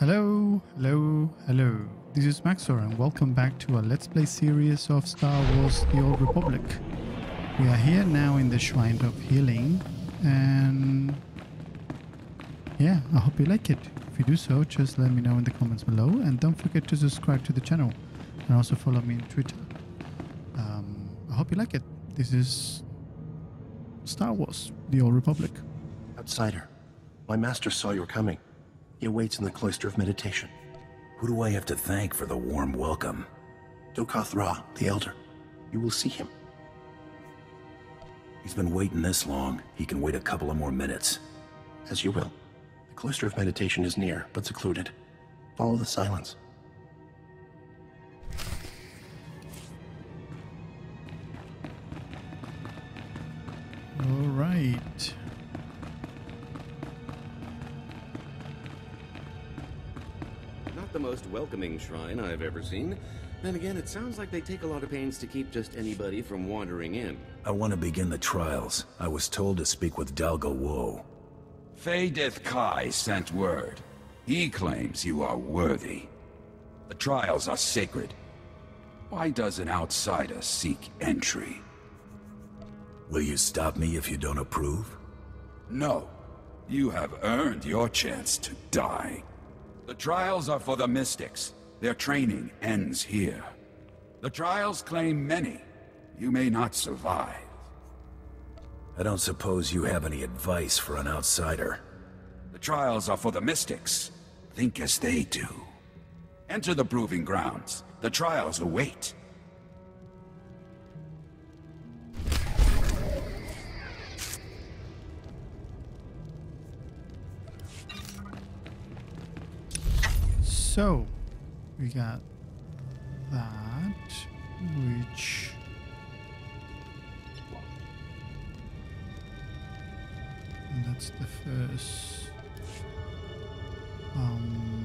Hello, hello, hello. This is Maxor and welcome back to our Let's Play series of Star Wars The Old Republic. We are here now in the Shrine of Healing and yeah, I hope you like it. If you do so, just let me know in the comments below and don't forget to subscribe to the channel and also follow me on Twitter. Um, I hope you like it. This is Star Wars The Old Republic. Outsider, my master saw you coming. He awaits in the cloister of meditation. Who do I have to thank for the warm welcome? Dokoth Ra, the Elder. You will see him. He's been waiting this long. He can wait a couple of more minutes. As you will. The cloister of meditation is near, but secluded. Follow the silence. All right. The most welcoming shrine I've ever seen. Then again, it sounds like they take a lot of pains to keep just anybody from wandering in. I want to begin the trials. I was told to speak with Dalgo Wo. Faydith Kai sent word. He claims you are worthy. The trials are sacred. Why does an outsider seek entry? Will you stop me if you don't approve? No. You have earned your chance to die. The trials are for the Mystics. Their training ends here. The trials claim many. You may not survive. I don't suppose you have any advice for an outsider. The trials are for the Mystics. Think as they do. Enter the Proving Grounds. The trials await. So, we got that, which... And that's the first... Um...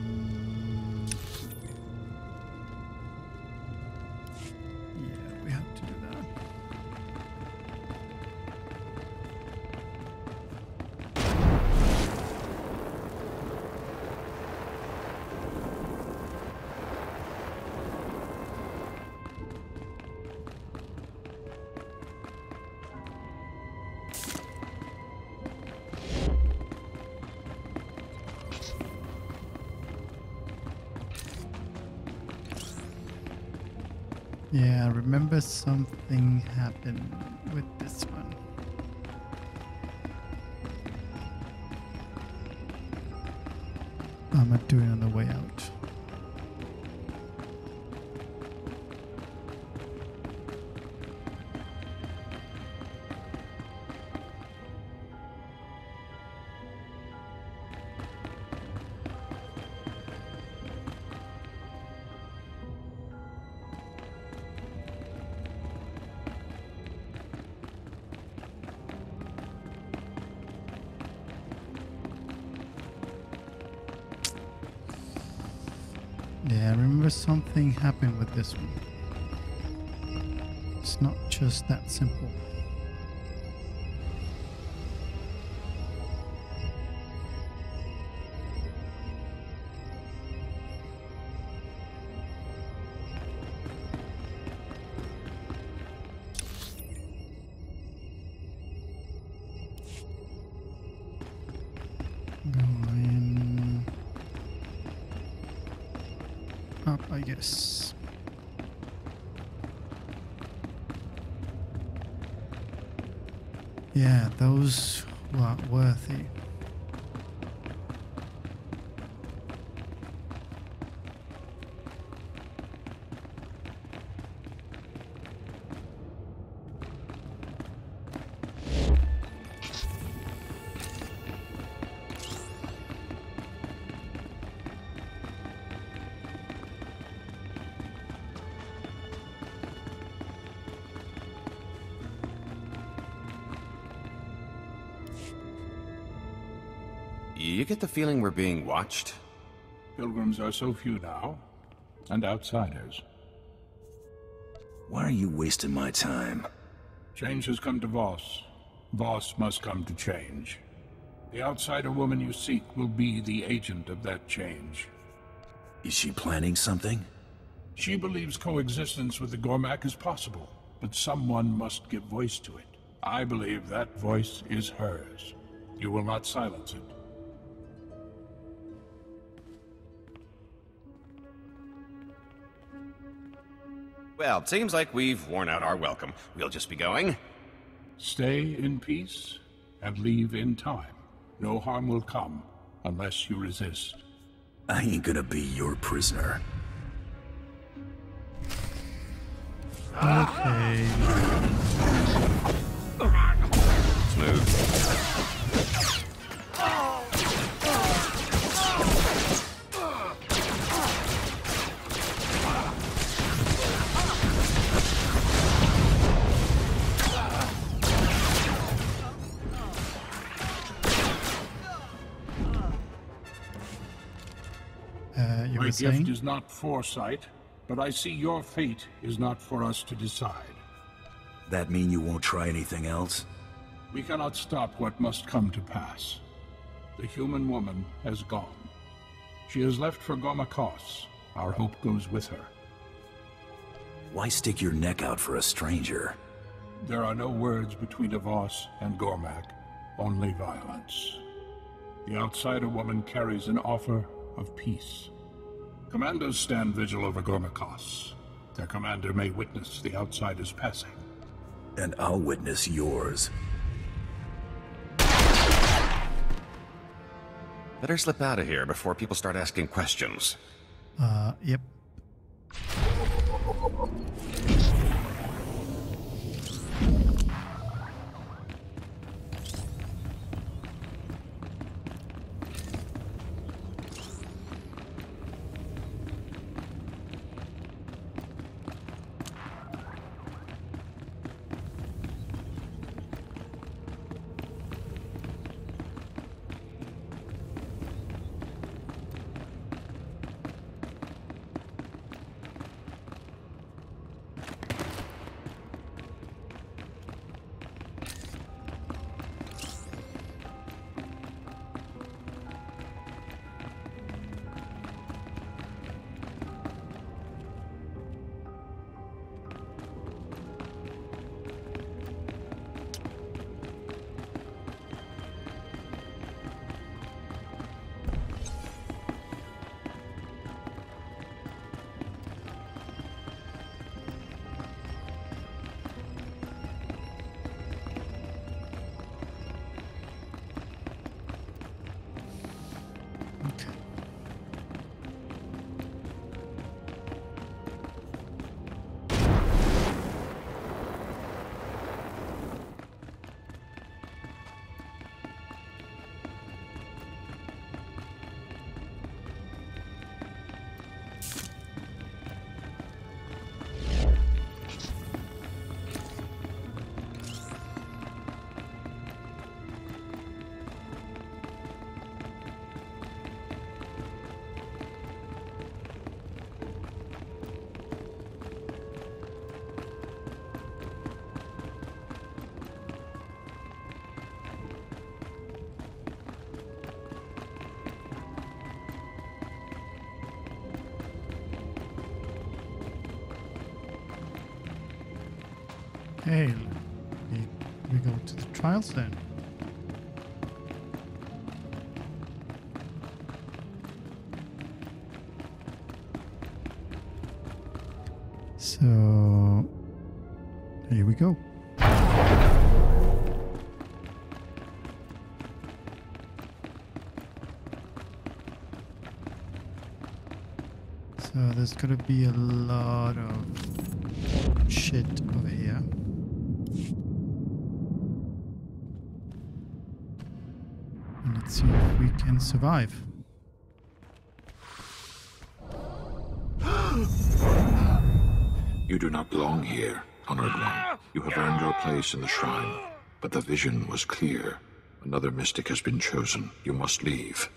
Yeah, I remember something happened with this one. I'm not doing it on the way out. Something happened with this one. It's not just that simple. You get the feeling we're being watched? Pilgrims are so few now, and outsiders. Why are you wasting my time? Change has come to Voss. Voss must come to change. The outsider woman you seek will be the agent of that change. Is she planning something? She believes coexistence with the Gormak is possible, but someone must give voice to it. I believe that voice is hers. You will not silence it. Well, it seems like we've worn out our welcome. We'll just be going. Stay in peace and leave in time. No harm will come unless you resist. I ain't gonna be your prisoner. Okay. Smooth. You My were gift is not foresight, but I see your fate is not for us to decide. That mean you won't try anything else? We cannot stop what must come to pass. The human woman has gone. She has left for Gormakos. Our hope goes with her. Why stick your neck out for a stranger? There are no words between Avos and Gormak, only violence. The outsider woman carries an offer of peace. Commandos stand vigil over Gormakos. Their commander may witness the outsider's passing. And I'll witness yours. Better slip out of here before people start asking questions. Uh, yep. Okay, we, go to the trials then. So, here we go. So there's gonna be a lot of shit over here. And let's see if we can survive. You do not belong here, Honored One. You have earned your place in the shrine. But the vision was clear. Another mystic has been chosen. You must leave.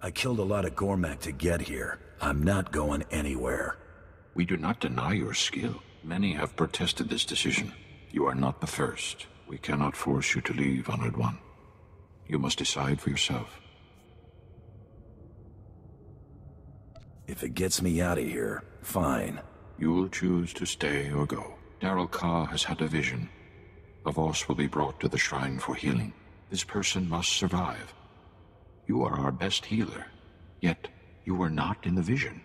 I killed a lot of Gormak to get here. I'm not going anywhere. We do not deny your skill. Many have protested this decision. You are not the first. We cannot force you to leave, Honored One. You must decide for yourself. If it gets me out of here, fine. You will choose to stay or go. Daryl Carr has had a vision. A Voss will be brought to the shrine for healing. This person must survive. You are our best healer, yet you were not in the vision.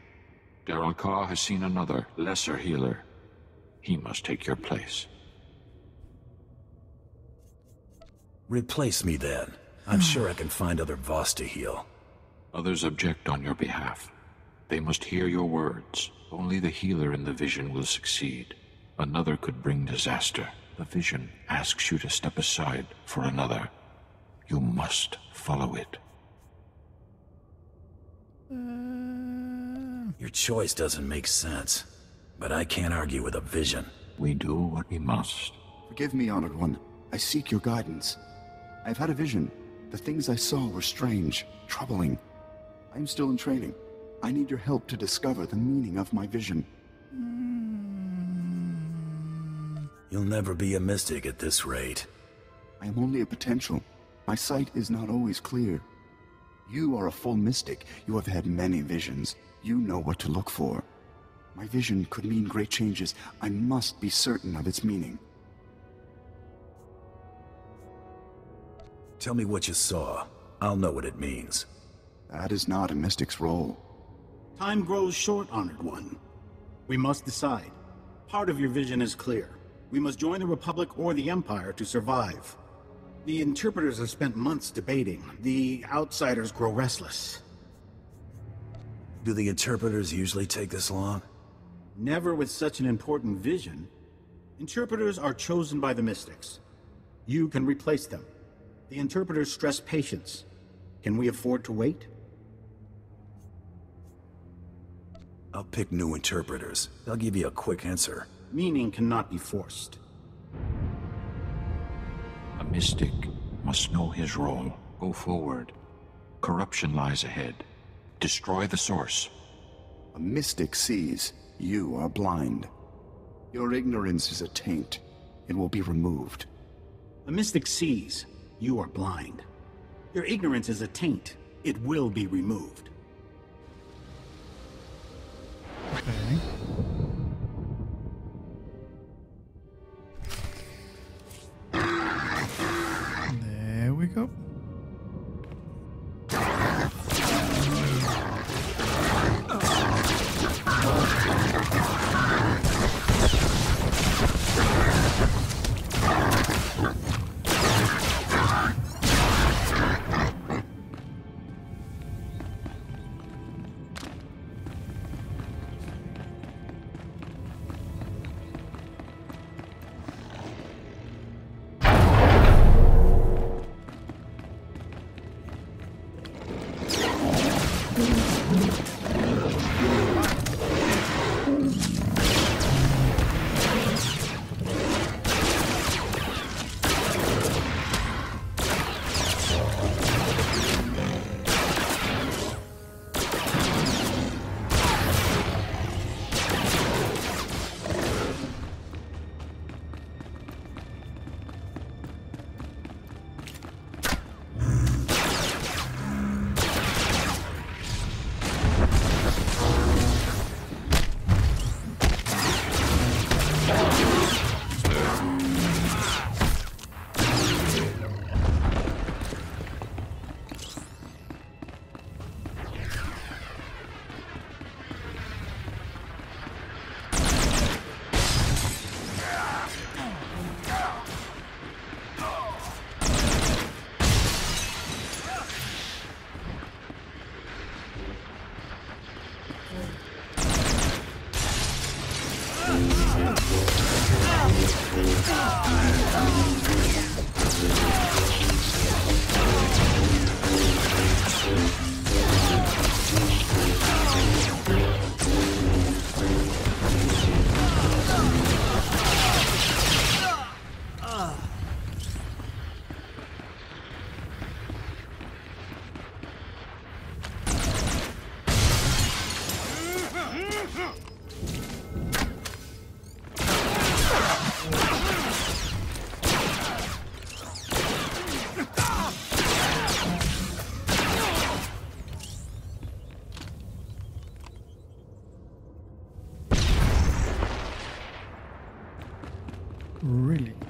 Daryl Carr has seen another, lesser healer. He must take your place. Replace me then. I'm sure I can find other Voss to heal. Others object on your behalf. They must hear your words. Only the healer in the vision will succeed. Another could bring disaster. The vision asks you to step aside for another. You must follow it. Your choice doesn't make sense, but I can't argue with a vision. We do what we must. Forgive me, Honored One. I seek your guidance. I've had a vision. The things I saw were strange, troubling. I am still in training. I need your help to discover the meaning of my vision. You'll never be a mystic at this rate. I am only a potential. My sight is not always clear. You are a full mystic. You have had many visions. You know what to look for. My vision could mean great changes. I must be certain of its meaning. Tell me what you saw. I'll know what it means. That is not a mystic's role. Time grows short, Honored One. We must decide. Part of your vision is clear. We must join the Republic or the Empire to survive. The interpreters have spent months debating. The outsiders grow restless. Do the interpreters usually take this long? Never with such an important vision. Interpreters are chosen by the Mystics. You can replace them. The interpreters stress patience. Can we afford to wait? I'll pick new interpreters. They'll give you a quick answer. Meaning cannot be forced. A mystic must know his role. Go forward. Corruption lies ahead. Destroy the source. A mystic sees. You are blind. Your ignorance is a taint. It will be removed. A mystic sees. You are blind. Your ignorance is a taint. It will be removed. Let's go. Really?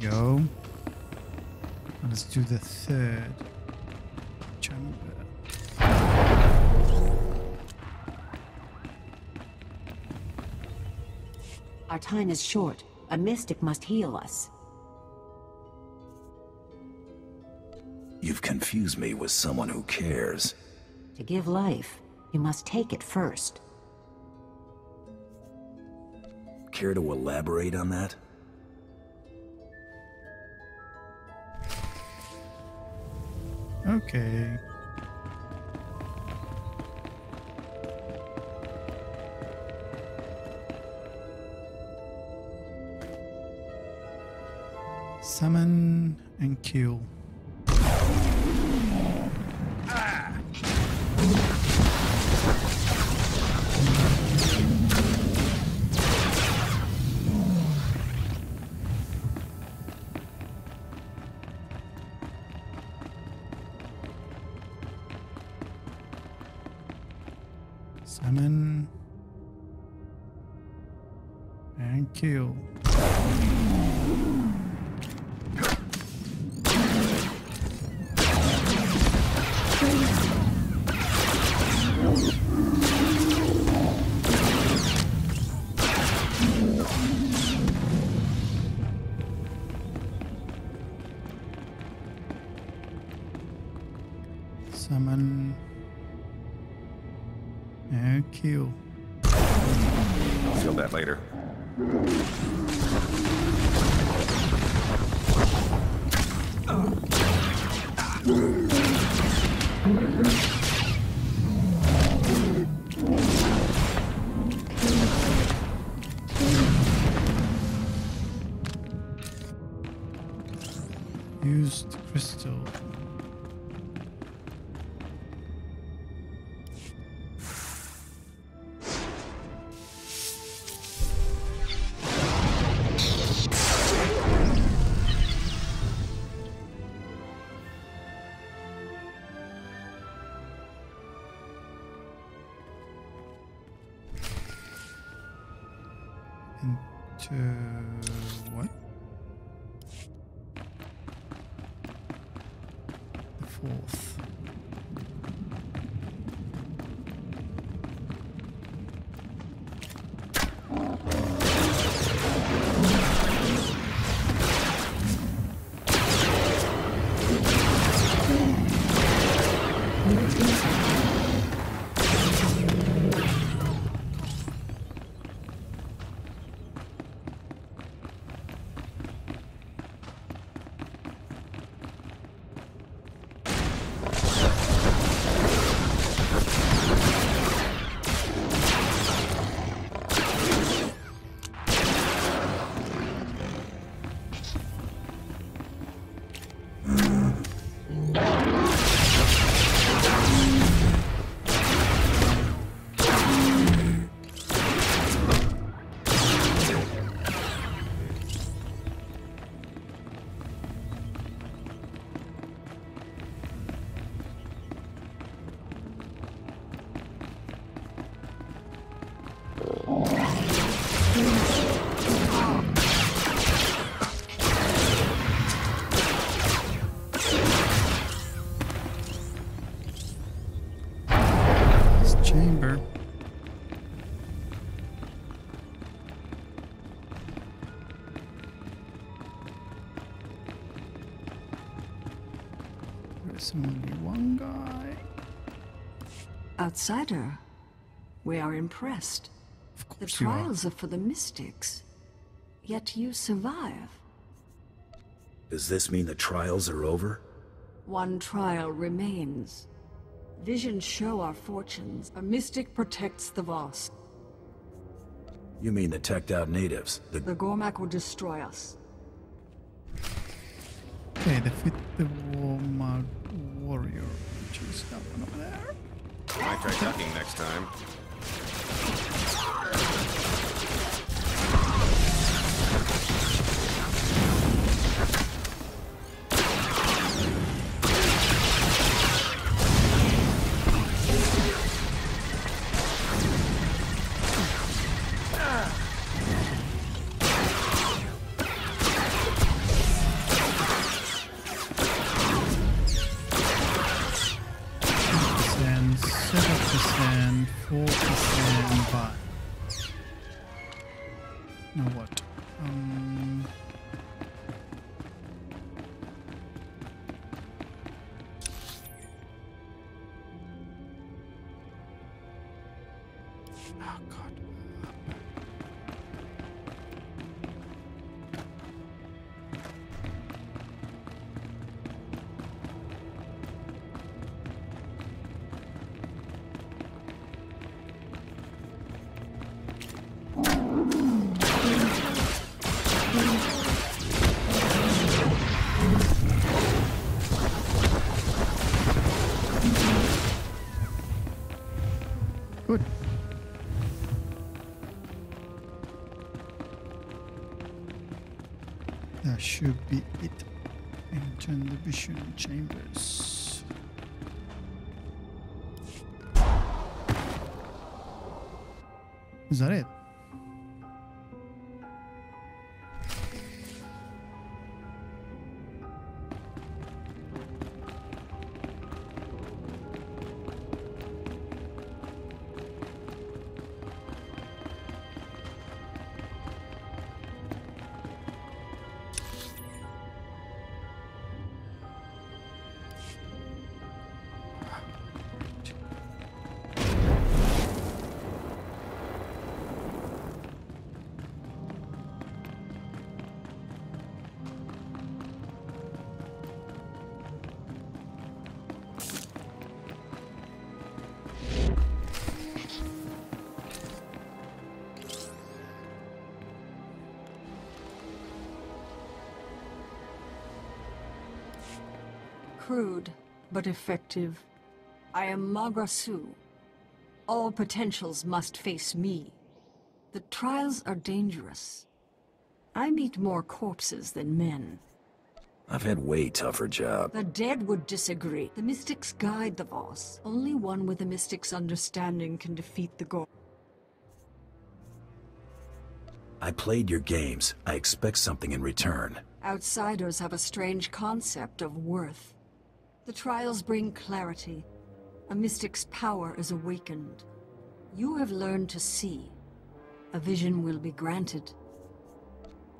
Go. Let's do the third chamber. Our time is short. A mystic must heal us. You've confused me with someone who cares. To give life, you must take it first. Care to elaborate on that? Okay. Summon and kill. Summon and kill. Used crystal. There's only one guy. Outsider, we are impressed. Of The course you are. trials are for the mystics. Yet you survive. Does this mean the trials are over? One trial remains. Visions show our fortunes. A mystic protects the Voss. You mean the teched out natives? The The Gormak will destroy us. Okay, defeat the Warmag warrior, which is that one over there. Might try ducking next time. Should be it. Enter the vision chambers. Is that it? Crude, but effective. I am Magrasu. All potentials must face me. The trials are dangerous. I meet more corpses than men. I've had way tougher job. The dead would disagree. The mystics guide the Voss. Only one with a mystic's understanding can defeat the Gore. I played your games. I expect something in return. Outsiders have a strange concept of worth. The trials bring clarity. A mystic's power is awakened. You have learned to see. A vision will be granted.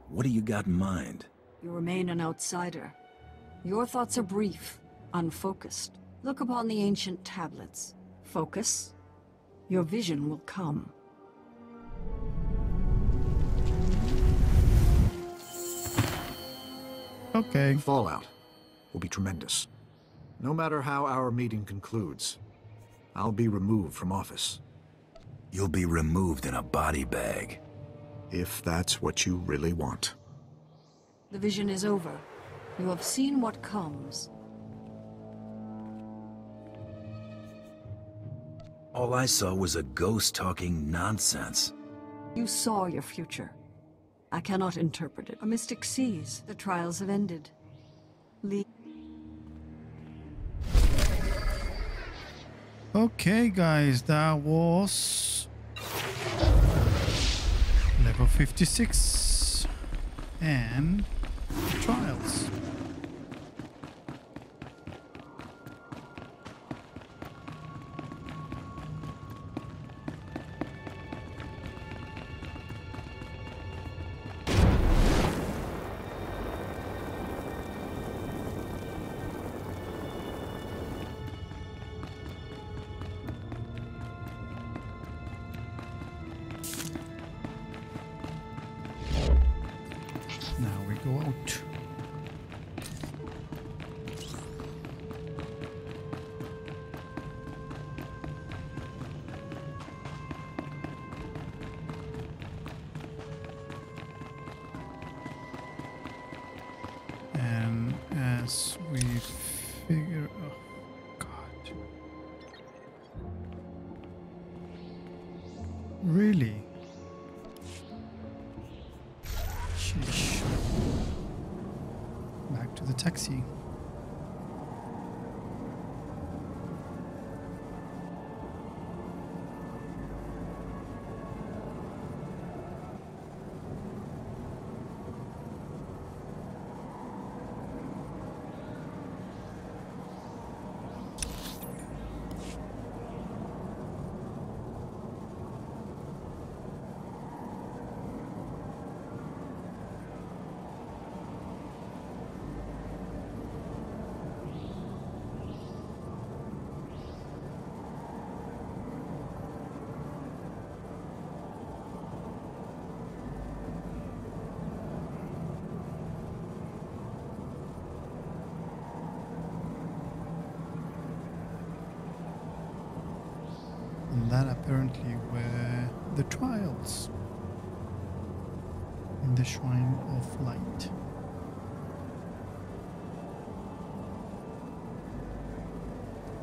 What do you got in mind? You remain an outsider. Your thoughts are brief, unfocused. Look upon the ancient tablets. Focus. Your vision will come. Okay. Fallout will be tremendous. No matter how our meeting concludes, I'll be removed from office. You'll be removed in a body bag. If that's what you really want. The vision is over. You have seen what comes. All I saw was a ghost talking nonsense. You saw your future. I cannot interpret it. A mystic sees. The trials have ended. Leave. Okay, guys, that was level 56 and trials. To apparently were the trials in the Shrine of Light.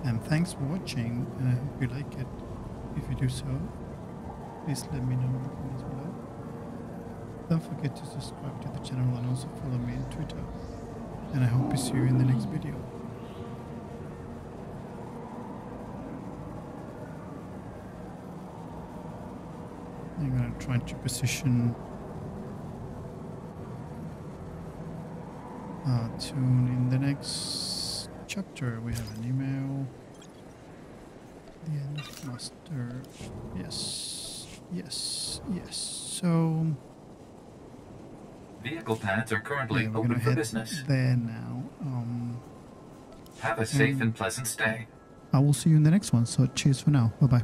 And thanks for watching, and I hope you like it. If you do so, please let me know in the comments below. Don't forget to subscribe to the channel and also follow me on Twitter. And I hope to see you in the next video. I'm gonna try to position uh, tune in the next chapter. We have an email. The end of master. Yes, yes, yes. So Vehicle pads are currently yeah, open for business. there now. Um, Have a safe and pleasant stay. I will see you in the next one. So cheers for now. Bye bye.